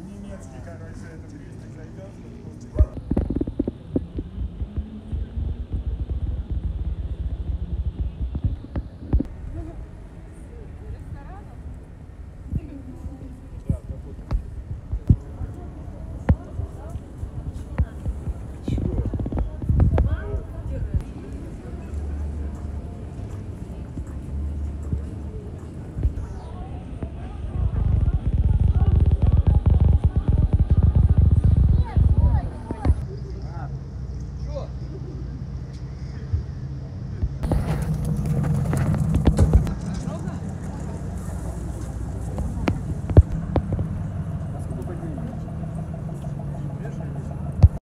Немецкий, короче, этот крестик зайдет.